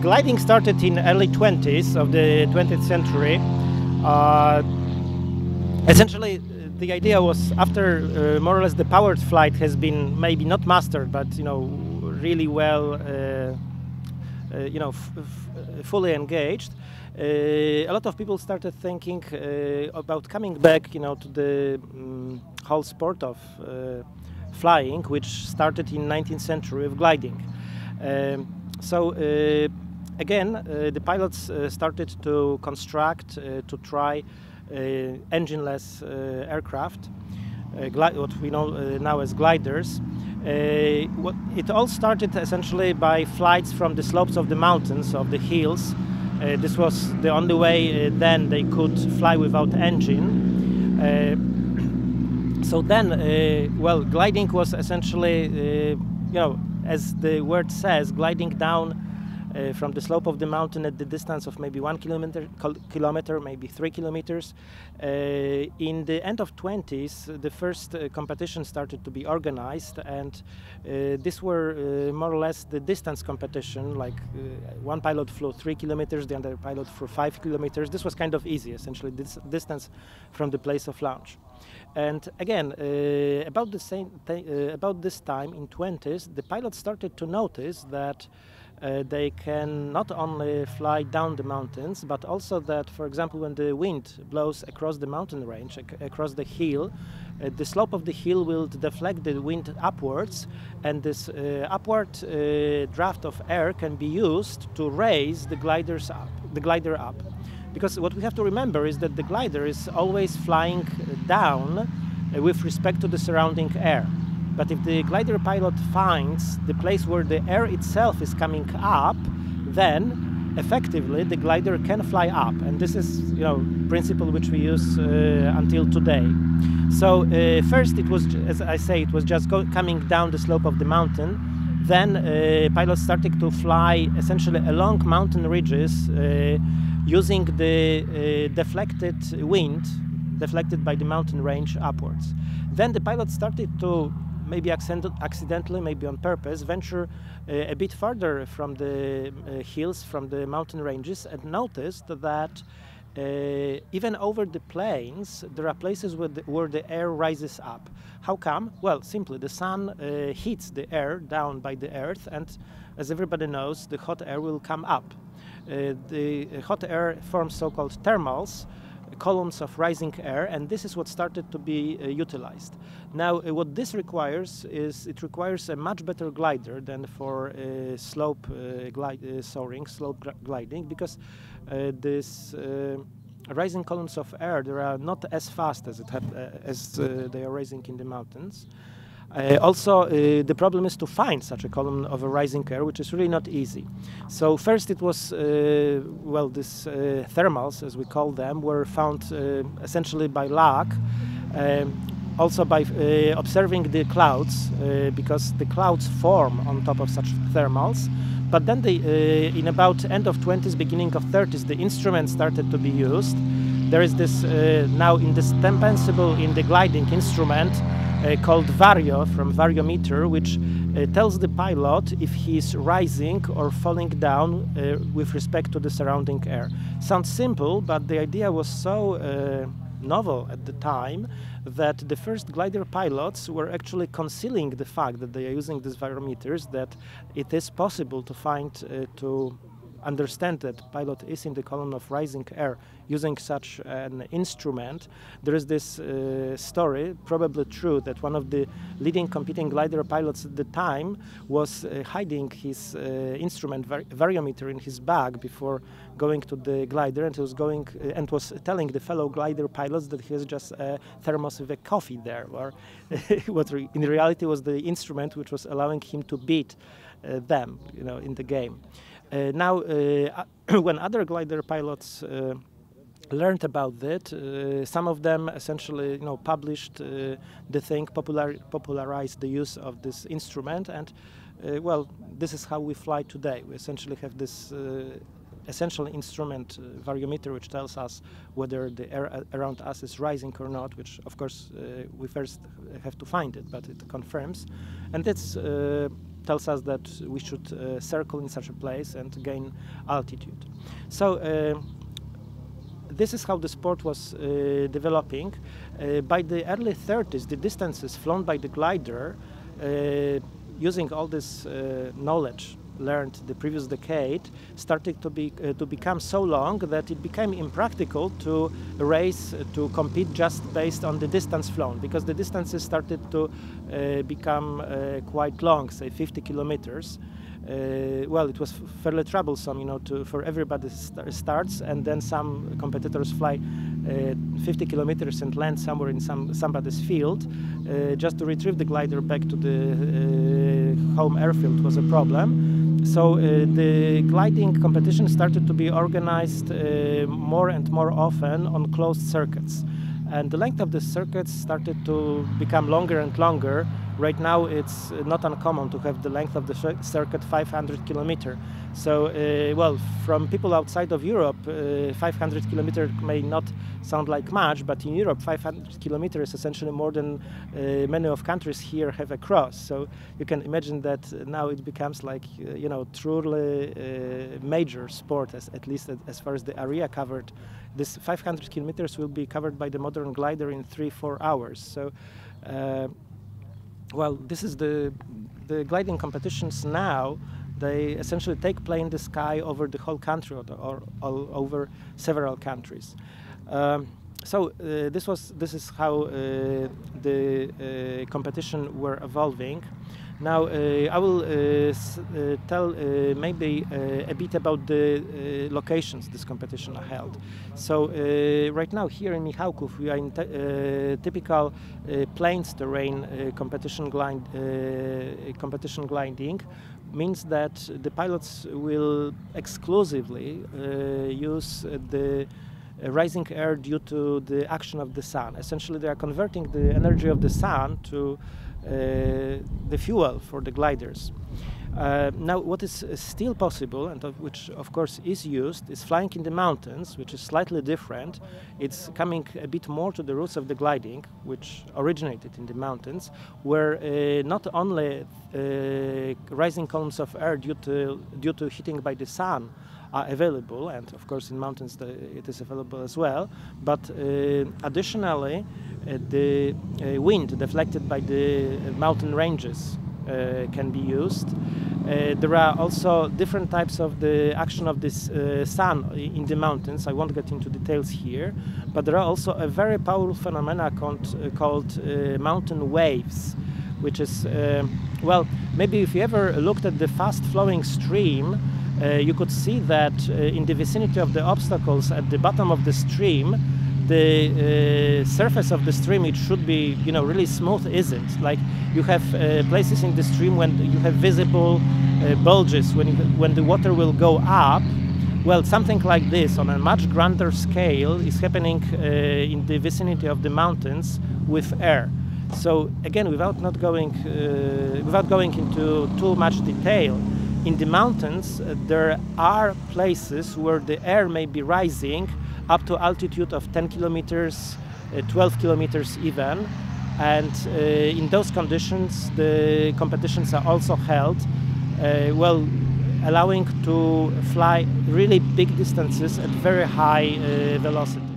Gliding started in early 20s of the 20th century. Uh, essentially, the idea was after uh, more or less the powered flight has been maybe not mastered, but you know really well, uh, uh you know, fully engaged. Uh, a lot of people started thinking uh, about coming back, you know, to the um, whole sport of flying, which started in 19th century with gliding. Um, so again, uh, the pilots uh, started to construct, uh, to try uh, engineless uh, aircraft, uh, what we know now as gliders. What, it all started essentially by flights from the slopes of the mountains, of the hills. this was the only way then they could fly without engine. so then, well, gliding was essentially, you know, as the word says, gliding down uh, from the slope of the mountain at the distance of maybe one kilometer, kilometer maybe three kilometers. Uh, in the end of 20s, the first uh, competition started to be organized, and uh, these were uh, more or less the distance competition. Like uh, one pilot flew three kilometers, the other pilot flew five kilometers. This was kind of easy, essentially, this distance from the place of launch. And again, uh, about the same uh, about this time in 20s, the pilots started to notice that uh, they can not only fly down the mountains, but also that, for example, when the wind blows across the mountain range, ac across the hill, uh, the slope of the hill will deflect the wind upwards, and this uh, upward uh, draft of air can be used to raise the gliders up, the glider up. Because what we have to remember is that the glider is always flying down uh, with respect to the surrounding air. But if the glider pilot finds the place where the air itself is coming up, then effectively the glider can fly up. And this is, you know, principle which we use uh, until today. So uh, first it was, as I say, it was just coming down the slope of the mountain. Then uh, pilots started to fly essentially along mountain ridges uh, using the uh, deflected wind deflected by the mountain range upwards. Then the pilot started to maybe accident accidentally, maybe on purpose, venture uh, a bit further from the uh, hills, from the mountain ranges, and noticed that uh, even over the plains, there are places where the, where the, air rises up. How come? Well, simply the sun uh, heats the air down by the earth, and as everybody knows, the hot air will come up. Uh, the hot air forms so-called thermals, columns of rising air, and this is what started to be uh, utilized. Now, uh, what this requires is it requires a much better glider than for uh, slope uh, glide, uh, soaring, slope gliding, because uh, this rising columns of air they are not as fast as it as they are rising in the mountains. Uh, also, uh, the problem is to find such a column of a rising air, which is really not easy. So first it was, uh, well, these uh, thermals, as we call them, were found uh, essentially by luck. Um, also by uh, observing the clouds, because the clouds form on top of such thermals. But then, in about end of 20s, beginning of 30s, the instruments started to be used. There is this now indispensable in the gliding instrument called Vario from variometer, which uh, tells the pilot if he's rising or falling down uh, with respect to the surrounding air. Sounds simple, but the idea was so uh, novel at the time that the first glider pilots were actually concealing the fact that they are using these variometers, that it is possible to find uh, to understand that pilot is in the column of rising air using such an instrument, there is this uh, story, probably true, that one of the leading competing glider pilots at the time was uh, hiding his uh, instrument var variometer in his bag before going to the glider, and was going uh, and was telling the fellow glider pilots that he has just a thermos with a coffee there, or what re in reality was the instrument which was allowing him to beat uh, them, you know, in the game. Uh, now, uh, when other glider pilots uh, learned about that. Uh, some of them essentially, you know, published uh, the thing, popular, popularized the use of this instrument, and uh, well, this is how we fly today. We essentially have this essential instrument, variometer, which tells us whether the air around us is rising or not. Which, of course, we first have to find it, but it confirms, and it's tells us that we should uh, circle in such a place and gain altitude. So uh, this is how the sport was uh, developing. Uh, by the early 30s, the distances flown by the glider, uh, using all this uh, knowledge learned the previous decade, started to be uh, to become so long that it became impractical to race to compete just based on the distance flown because the distances started to uh, become quite long, say 50 kilometers. Uh, well, it was fairly troublesome, you know, to, for everybody st starts, and then some competitors fly uh, 50 kilometers and land somewhere in some somebody's field uh, just to retrieve the glider back to the uh, home airfield was a problem. So uh, the gliding competition started to be organized uh, more and more often on closed circuits, and the length of the circuits started to become longer and longer Right now, it's not uncommon to have the length of the circuit 500 kilometer. So, uh, well, from people outside of Europe, uh, 500 kilometers may not sound like much, but in Europe, 500 kilometers is essentially more than uh, many of countries here have across. So you can imagine that now it becomes like, uh, you know, truly uh, major sport, as, at least as far as the area covered. This 500 kilometers will be covered by the modern glider in three, four hours. So uh, well, this is the the gliding competitions now. They essentially take place in the sky over the whole country or, or, or over several countries. Um, so uh, this was this is how uh, the uh, competition were evolving. Now uh, I will uh, uh, tell uh, maybe uh, a bit about the uh, locations this competition are held. So right now here in Michałków we are in typical plains terrain competition, glide, competition gliding means that the pilots will exclusively use the rising air due to the action of the sun. Essentially, they are converting the energy of the sun to the fuel for the gliders. Uh, now, what is still possible, and of which of course is used, is flying in the mountains, which is slightly different. It's coming a bit more to the roots of the gliding, which originated in the mountains, where uh, not only uh, rising columns of air due to, due to heating by the sun are available, and of course in mountains it is available as well. But uh, additionally, uh, the uh, wind deflected by the mountain ranges uh, can be used. Uh, there are also different types of the action of this uh, sun in the mountains. I won't get into details here, but there are also a very powerful phenomena called, called mountain waves, which is well, maybe if you ever looked at the fast flowing stream, you could see that uh, in the vicinity of the obstacles at the bottom of the stream, the uh, surface of the stream it should be you know really smooth isn't like you have uh, places in the stream when you have visible uh, bulges when when the water will go up. Well something like this on a much grander scale is happening uh, in the vicinity of the mountains with air. So again without not going without going into too much detail in the mountains, uh, there are places where the air may be rising up to altitude of 10 kilometers, uh, 12 kilometers even. And uh, in those conditions, the competitions are also held, well, allowing to fly really big distances at very high uh, velocity.